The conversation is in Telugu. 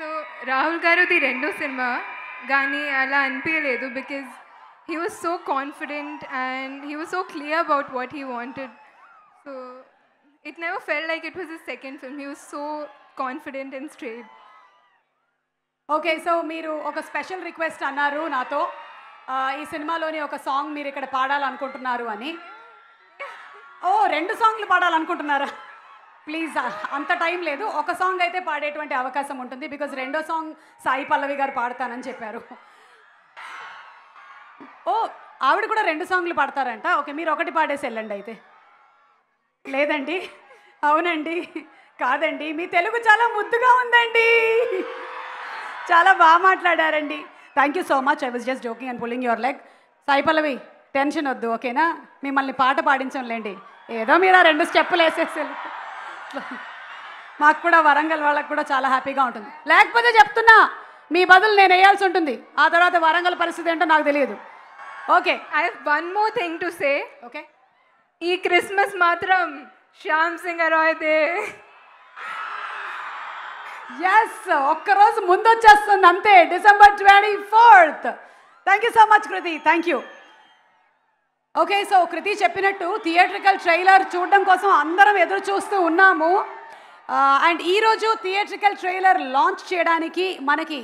సో రాహుల్ గారుది రెండో సినిమా కానీ అలా అనిపించలేదు because he was so confident and he was so clear about what he wanted so it never fell like it was his second film he was so confident and straight okay so మీరు ఒక స్పెషల్ రిక్వెస్ట్ అన్నారు నాతో. ఈ సినిమాలోని ఒక సాంగ్ మీరు ఇక్కడ పాడాలనుకుంటున్నారు అని. ఓ రెండు సాంగ్లు పాడాలనుకుంటున్నారా? ప్లీజ్ అంత టైం లేదు. ఒక సాంగ్ అయితే పాడేటువంటి అవకాశం ఉంటుంది బికాజ్ రెండో సాంగ్ సాయి పల్లవి గారు పాడతానని చెప్పారు. ఓ ఆవిడ కూడా రెండు సాంగ్లు పాడతారంట. ఓకే మీరు ఒకటి పాడేసి వెళ్ళండి అయితే. లేదండి. అవునండి. కాదండి. మీ తెలుగు చాలా ముద్దుగా ఉందండి. చాలా బాగా మాట్లాడారండి. Thank you so much I was just joking and pulling your leg Sai Pallavi tension వద్దు ఓకేనా? మిమ్మల్ని పాట పాడించంలేండి ఏదో మీరు ఆ రెండు స్టెప్పులు వేసేసి మాకు కూడా వరంగల్ వాళ్ళకి కూడా చాలా హ్యాపీగా ఉంటుంది. లేకపోతే చెప్తున్నా మీ బదులు నేను వేయాల్సి ఉంటుంది. ఆ తర్వాత వరంగల్ పరిస్థితి ఏంటో నాకు తెలియదు. Okay. I one more thing to say okay. ఈ క్రిస్మస్ మాత్రం శ్యామ్ సింగ్ రాయ్దే ఎస్ ఒక్కరోజు ముందు వచ్చేస్తుంది అంతే. December twenty fourth thank you so much Kriti thank you okay so Kriti చెప్పినట్టు థియేట్రికల్ ట్రైలర్ చూడడం కోసం అందరం ఎదురు చూస్తూ ఉన్నాము. అండ్ ఈరోజు థియేట్రికల్ ట్రైలర్ లాంచ్ చేయడానికి మనకి